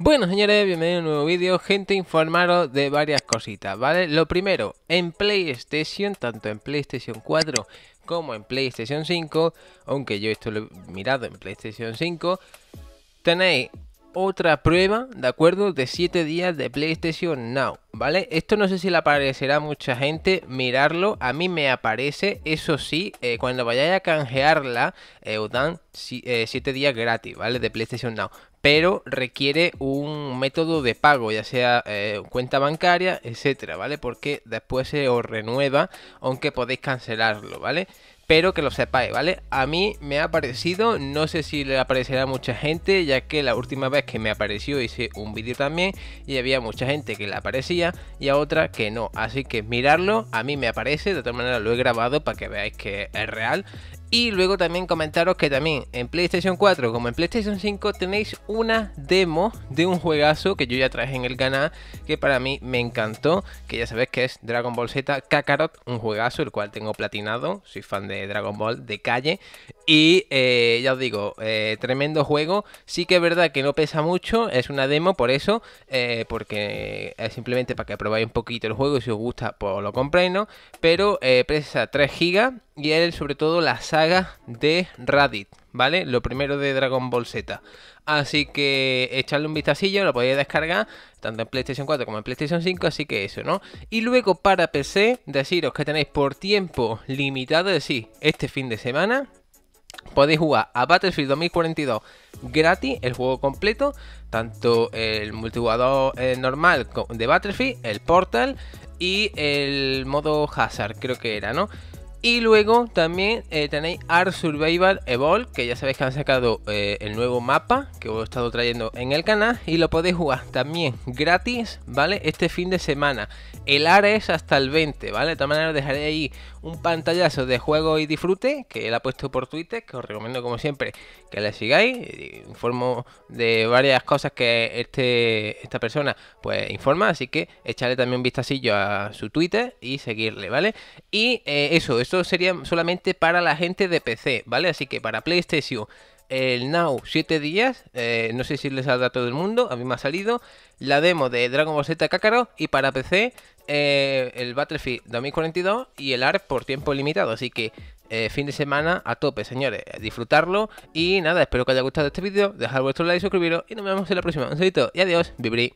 Bueno señores, bienvenidos a un nuevo vídeo, gente, informaros de varias cositas, ¿vale? Lo primero, en PlayStation, tanto en PlayStation 4 como en PlayStation 5, aunque yo esto lo he mirado en PlayStation 5, tenéis otra prueba, ¿de acuerdo? De 7 días de PlayStation Now, ¿vale? Esto no sé si le aparecerá a mucha gente mirarlo, a mí me aparece, eso sí, eh, cuando vayáis a canjearla, eh, os dan 7 eh, días gratis, ¿vale? De PlayStation Now, pero requiere un método de pago, ya sea cuenta bancaria, etcétera, ¿vale? Porque después se os renueva, aunque podéis cancelarlo, ¿vale? Pero que lo sepáis, ¿vale? A mí me ha parecido, no sé si le aparecerá a mucha gente, ya que la última vez que me apareció hice un vídeo también y había mucha gente que le aparecía y a otra que no. Así que mirarlo, a mí me aparece, de todas maneras lo he grabado para que veáis que es real y luego también comentaros que también en PlayStation 4 como en PlayStation 5 tenéis una demo de un juegazo que yo ya traje en el canal que para mí me encantó, que ya sabéis que es Dragon Ball Z Kakarot, un juegazo el cual tengo platinado, soy fan de Dragon Ball de calle y eh, ya os digo, eh, tremendo juego, sí que es verdad que no pesa mucho, es una demo por eso, eh, porque es simplemente para que probáis un poquito el juego y si os gusta pues lo compréis, ¿no? Pero pesa 3 GB y es sobre todo la saga de Raditz, ¿vale? Lo primero de Dragon Ball Z. Así que echarle un vistacillo, lo podéis descargar tanto en PlayStation 4 como en PlayStation 5, así que eso, ¿no? Y luego para PC, deciros que tenéis por tiempo limitado, es decir, este fin de semana, podéis jugar a Battlefield 2042 gratis, el juego completo, tanto el multijugador eh, normal de Battlefield, el Portal y el modo Hazard, creo que era, ¿no? Y luego también eh, tenéis Art Survival Evolve, que ya sabéis que han sacado eh, el nuevo mapa que os he estado trayendo en el canal y lo podéis jugar también gratis, ¿vale? Este fin de semana. El AR es hasta el 20, ¿vale? De todas maneras dejaré ahí un pantallazo de juego y disfrute que él ha puesto por Twitter, que os recomiendo como siempre que le sigáis. Informo de varias cosas que este, esta persona pues informa, así que echarle también un vistacillo a su Twitter y seguirle, ¿vale? Y eh, eso, eso sería solamente para la gente de PC, ¿vale? Así que para PlayStation el Now 7 días, eh, no sé si les dado a todo el mundo, a mí me ha salido la demo de Dragon Ball Z Kakarot y para PC eh, el Battlefield 2042 y el ARP por tiempo limitado, así que fin de semana a tope, señores, disfrutarlo y nada, espero que haya gustado este vídeo, dejad vuestro like, suscribiros y nos vemos en la próxima, un saludo y adiós, vibri.